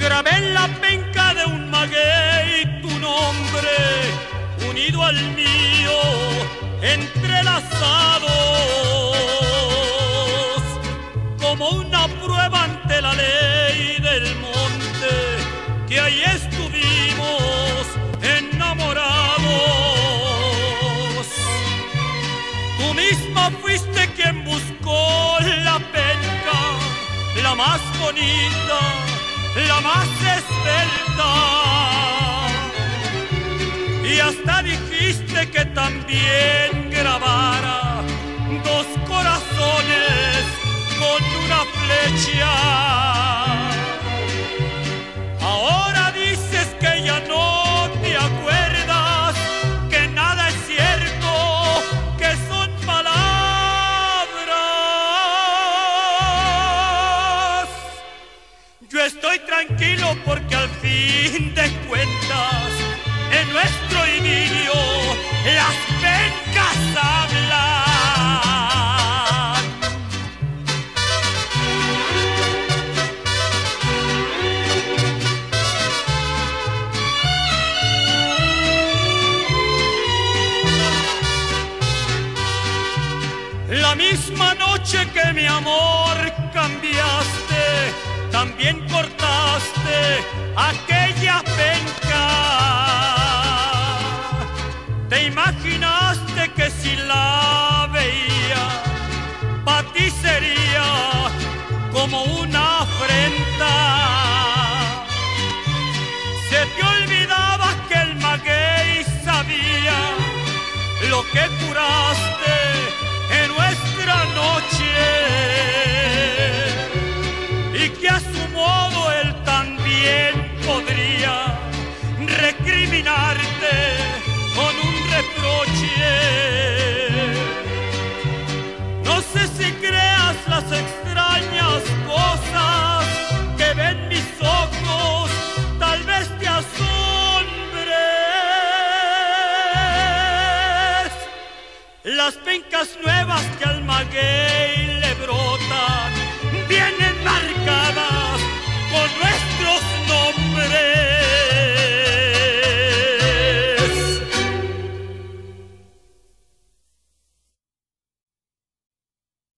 grabé en la penca de un maguey tu nombre, unido al mío, entrelazados, como una prueba ante la ley del monte, que ahí estuvimos enamorados. Tú misma fuiste quien buscó la penca, la más bonita la más esbelta. Y hasta dijiste que también grabara tranquilo porque al fin de cuentas en nuestro idilio las pencas hablan. La misma noche que mi amor cambiaste, Te imaginaste que si la veía, para ti sería como una afrenta. Se te olvidaba que el maguey sabía lo que curaste en nuestra noche las pencas nuevas que al maguey le brotan, vienen